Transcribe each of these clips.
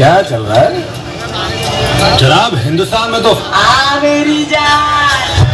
क्या चल रहा है? जनाब हिंदुस्तान में तो आ मेरी जान।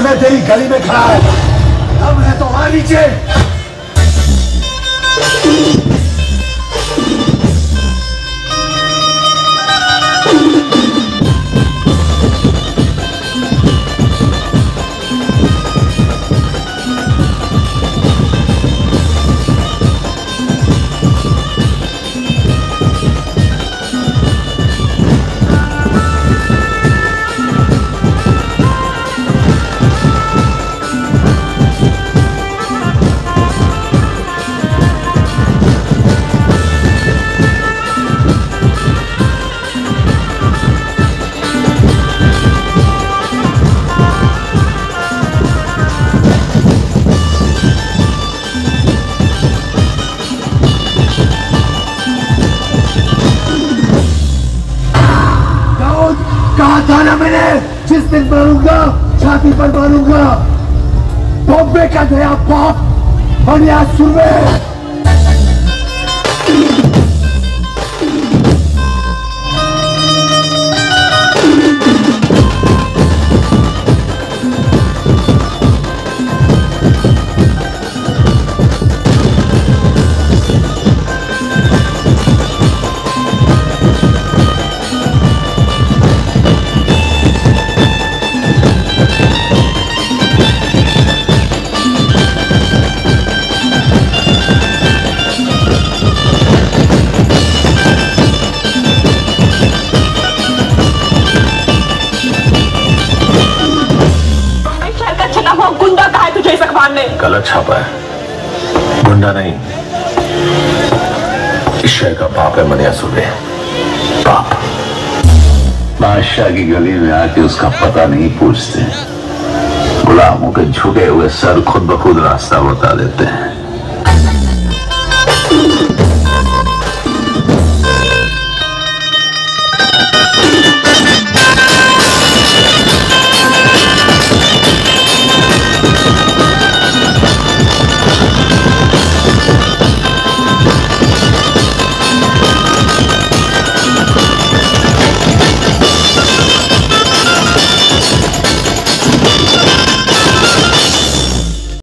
रहे तेरी गली में खड़ा है। अब है तो आ नीचे। कहा था ना मैंने? जिस दिन मारूँगा, छाती पर मारूँगा। बॉम्बे का नया बाप और यहाँ सुरवे ने गलत छापा है। गुंडा नहीं। इस शहर का पाप है, मनिया सुबे। पाप। बादशाह की गली में आके उसका पता नहीं पूछते। गुलामों के झुके हुए सर खुद ब खुद रास्ता बता देते हैं।